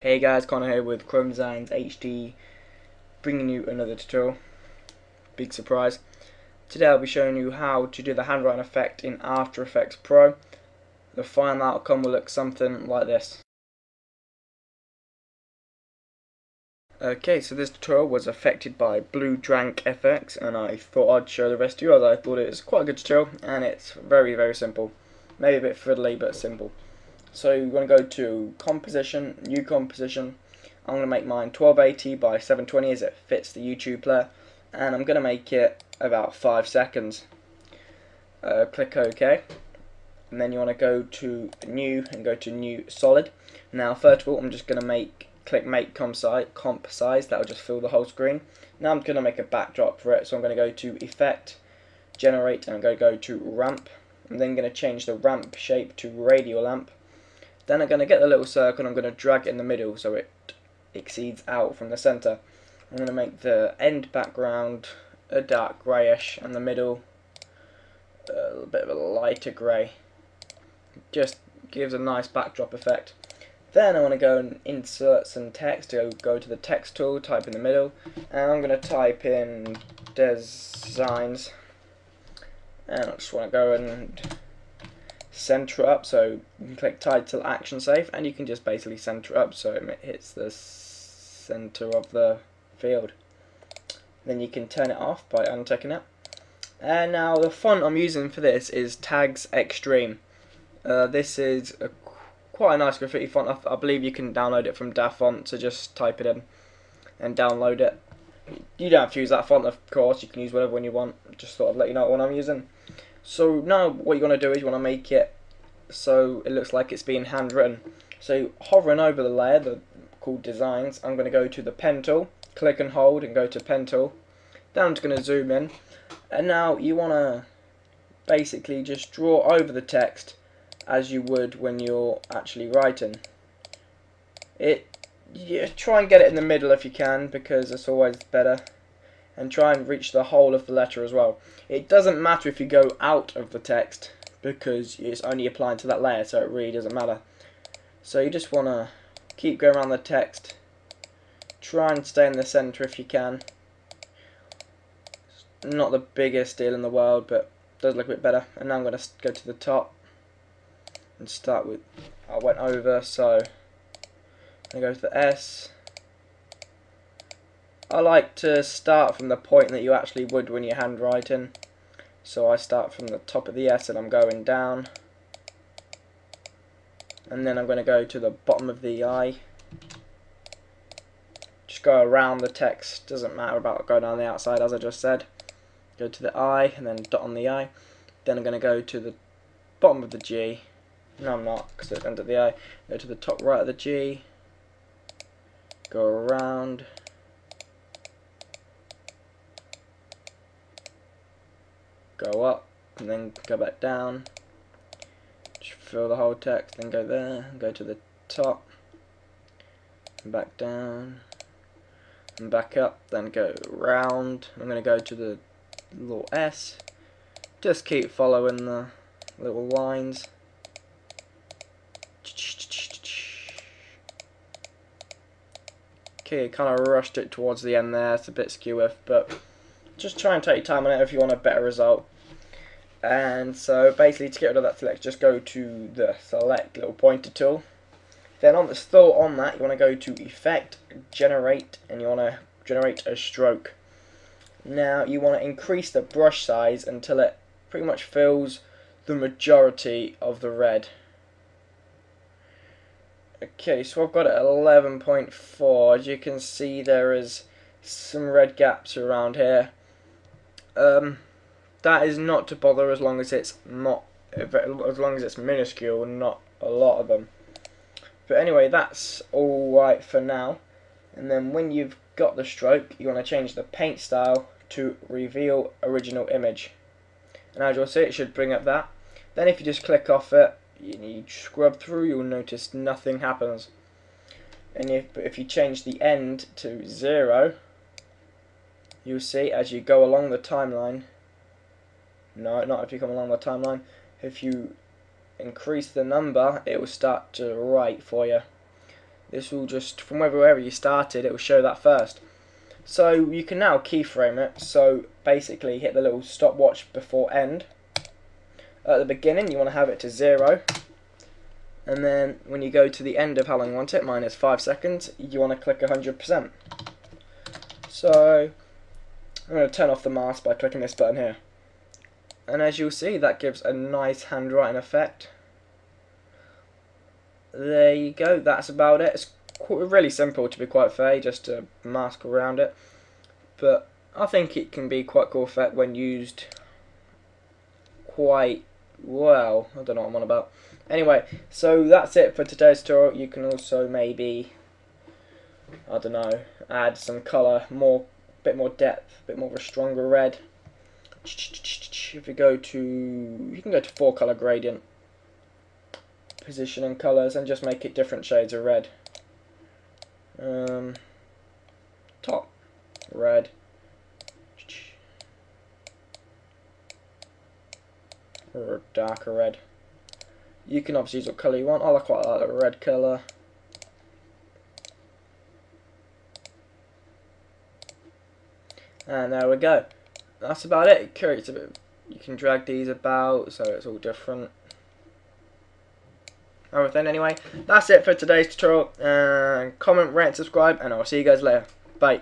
Hey guys, Connor here with Chrome Designs HD, bringing you another tutorial. Big surprise. Today I'll be showing you how to do the handwriting effect in After Effects Pro. The final outcome will look something like this. Okay, so this tutorial was affected by Blue Drank FX and I thought I'd show the rest to you as I thought it was quite a good tutorial and it's very very simple. Maybe a bit fiddly but simple. So you're going to go to composition, new composition. I'm going to make mine 1280 by 720 as it fits the YouTube player and I'm going to make it about 5 seconds. Uh, click OK and then you want to go to new and go to new solid. Now first of all I'm just going to make click make comp size, comp size, that will just fill the whole screen. Now I'm going to make a backdrop for it, so I'm going to go to effect, generate, and I'm going to go to ramp. I'm then going to change the ramp shape to radial ramp. Then I'm going to get the little circle and I'm going to drag it in the middle so it exceeds out from the center. I'm going to make the end background a dark greyish and the middle a little bit of a lighter grey. Just gives a nice backdrop effect. Then I want to go and insert some text. Go, go to the text tool, type in the middle, and I'm going to type in designs. And I just want to go and center up. So you can click title action safe, and you can just basically center up so it hits the center of the field. Then you can turn it off by unticking it. And now the font I'm using for this is Tags Extreme. Uh, this is a quite a nice graffiti font. I, I, believe you can download it from DaFont, so just type it in and download it. You don't have to use that font, of course. You can use whatever one you want. Just thought I'd let you know what I'm using. So now what you want to do is you want to make it so it looks like it's being handwritten. So hovering over the layer, the called designs, I'm going to go to the pen tool, click and hold and go to pen tool. Then I'm just going to zoom in. And now you want to basically just draw over the text as you would when you're actually writing. It yeah, try and get it in the middle if you can because it's always better and try and reach the whole of the letter as well. It doesn't matter if you go out of the text because it's only applying to that layer so it really doesn't matter. So you just want to keep going around the text. Try and stay in the centre if you can. It's Not the biggest deal in the world but does look a bit better. And now I'm going to go to the top and start with I went over so I go the S. I like to start from the point that you actually would when you're handwriting. So I start from the top of the S and I'm going down. And then I'm going to go to the bottom of the I. Just go around the text doesn't matter about going on the outside as I just said. Go to the I and then dot on the I. Then I'm going to go to the bottom of the G. No, I'm not, because it's under the I. Go to the top right of the G. Go around. Go up, and then go back down. Just fill the whole text, then go there, go to the top. And back down. And back up, then go round. I'm going to go to the little S. Just keep following the little lines. Okay, kind of rushed it towards the end there. It's a bit skew but just try and take your time on it if you want a better result. And so basically to get rid of that select, just go to the select little pointer tool. Then on the still on that, you want to go to effect, generate, and you want to generate a stroke. Now you want to increase the brush size until it pretty much fills the majority of the red. Okay, so I've got it at 11.4. As you can see, there is some red gaps around here. Um, that is not to bother as long as it's not, as long as it's minuscule, not a lot of them. But anyway, that's alright for now. And then when you've got the stroke, you want to change the paint style to reveal original image. And as you'll see, it should bring up that. Then if you just click off it, you scrub through, you'll notice nothing happens. And if, if you change the end to zero, you'll see as you go along the timeline, no, not if you come along the timeline, if you increase the number, it will start to write for you. this will just, from wherever you started, it will show that first. So you can now keyframe it. So basically hit the little stopwatch before end. At the beginning you want to have it to zero. And then when you go to the end of how long you want it, minus 5 seconds, you want to click 100%. So I'm going to turn off the mask by clicking this button here. And as you'll see, that gives a nice handwriting effect. There you go, that's about it. It's really simple to be quite fair, just to mask around it. But I think it can be quite cool effect when used quite well. I don't know what I'm on about. Anyway, so that's it for today's tutorial. You can also maybe, I don't know, add some colour, more, bit more depth, a bit more of a stronger red. If you go to, you can go to four colour gradient, position and colours, and just make it different shades of red. Um, top, red. Or darker red. You can obviously use what colour you want. I quite like the red colour. And there we go. That's about it. It creates a bit. You can drag these about, so it's all different. Everything anyway. That's it for today's tutorial. Uh, comment, rate, subscribe, and I'll see you guys later. Bye.